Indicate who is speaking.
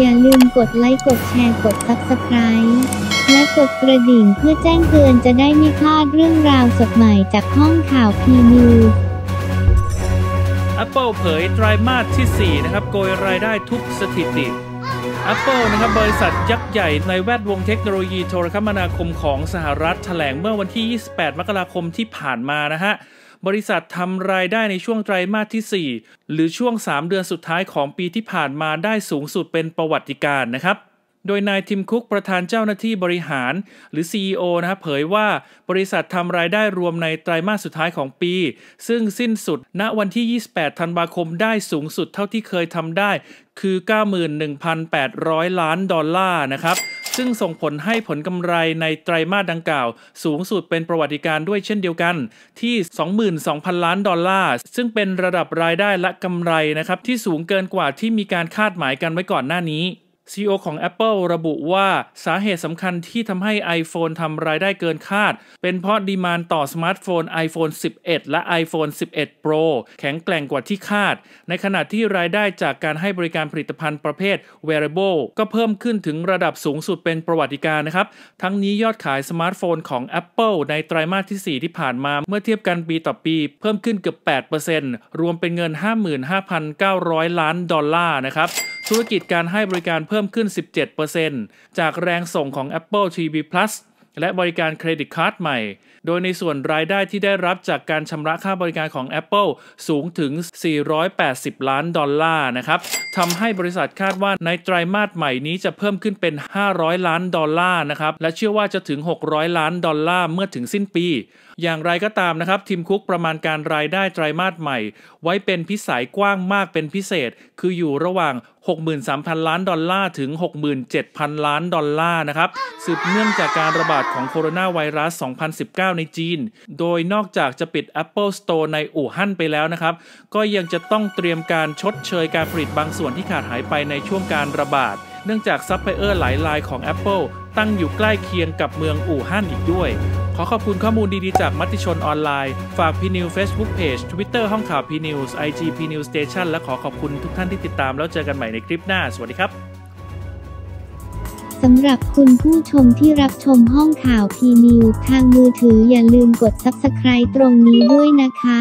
Speaker 1: อย่าลืมกดไลค์ กดแชร์ กด Subscribe และกดกระดิ่งเพื่อแจ้งเตือนจะได้ไม่พลาดเรื่องราวสดใหม่จากห้องข่าวพีนิว
Speaker 2: Apple เผยไตรมาสที่ 4 นะครับ โกยรายได้ทุกสถิติ Apple นะครับบริษัทยักษ์ใหญ่ในแวดวงเทคโนโลยีโทรคมนาคมของสหรัฐแถลงเมื่อวันที่ 28 มกราคมที่ผ่านมานะฮะ บริษัททำรายได้ในช่วงไตรมาสที่ 4 หรือช่วง 3 เดือนสุดท้ายของปีที่ผ่านมาได้สูงสุดเป็นประวัติการนะครับ โดยนายทิมคุกประธานเจ้าหน้าที่บริหาร หรือ CEO นะครับเผยว่าบริษัททำรายได้รวมในไตรมาสสุดท้ายของปี ซึ่งสิ้นสุดณวันที่ 28 ธันวาคมได้สูงสุดเท่าที่เคยทำได้ คือ 91,800 ล้านดอลลาร์นะครับ ซึ่งส่งผลให้ผลกำไรในไตรมาสดังกล่าว สูงสุดเป็นประวัติการด้วยเช่นเดียวกันที่ 22,000 ล้านดอลลาร์ ซึ่งเป็นระดับรายได้และกำไรนะครับที่สูงเกินกว่าที่มีการคาดหมายกันไว้ก่อนหน้านี้ CEO ของ Apple ระบุว่าสาเหตุสำคัญที่ทำให้ iPhone ทำรายได้เกินคาด เป็นเพราะ demand ต่อสมาร์ทโฟน iPhone 11 และ iPhone 11 Pro แข็งแกร่งกว่าที่คาด ในขณะที่รายได้จากการให้บริการผลิตภัณฑ์ประเภท wearable ก็เพิ่มขึ้นถึงระดับสูงสุดเป็นประวัติการณ์นะครับ ทั้งนี้ยอดขายสมาร์ทโฟนของ Apple ในไตรมาสที่ 4 ที่ผ่านมาเมื่อเทียบกันปีต่อปี เพิ่มขึ้นเกือบ 8%รวมเป็นเงิน 55,900 ล้านดอลลาร์นะครับ ธุรกิจการให้บริการเพิ่มขึ้น 17%จากแรงส่งของ Apple TV Plus และบริการเครดิตการ์ดใหม่ โดยในส่วนรายได้ที่ได้รับจากการชำระค่าบริการของ Apple สูงถึง 480 ล้านดอลลาร์นะครับ ทำให้บริษัทคาดว่าในไตรมาสใหม่นี้จะเพิ่มขึ้นเป็น 500 ล้านดอลลาร์นะครับ และเชื่อว่าจะถึง 600 ล้านดอลลาร์เมื่อถึงสิ้นปีอย่างไรก็ตามนะครับทิมคุกประมาณการรายได้ไตรมาสใหม่ ไว้เป็นพิสัยกว้างมากเป็นพิเศษ คืออยู่ระหว่าง 63,000 ล้านดอลลาร์ถึง 67,000 ล้านดอลลาร์นะครับสืบเนื่องจากการระบาดของโคโรนาไวรัส 2019 ในจีน โดยนอกจากจะปิด Apple Store ในอู่ฮั่นไปแล้วนะครับ ก็ยังจะต้องเตรียมการชดเชยการผลิตบางส่วนที่ขาดหายไปในช่วงการระบาด เนื่องจากซัพพลายเออร์หลายรายของ Apple ตั้งอยู่ใกล้เคียงกับเมืองอู่ฮั่นอีกด้วย ขอขอบคุณข้อมูลดีๆจากมัติชนออนไลน์ ฝากพีนิวส์ Facebook Page Twitter ห้องข่าวพีนิวส์ IG พีนิวสเตชันและขอขอบคุณทุกท่านที่ติดตามแล้วเจอกันใหม่ในคลิปหน้า สวัสดีครับ
Speaker 1: สำหรับคุณผู้ชมที่รับชมห้องข่าวพีนิวส์ทางมือถืออย่าลืมกด Subscribe ตรงนี้ด้วยนะคะ